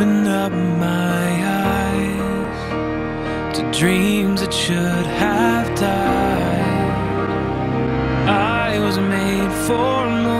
Open up my eyes to dreams that should have died. I was made for more.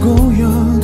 고요.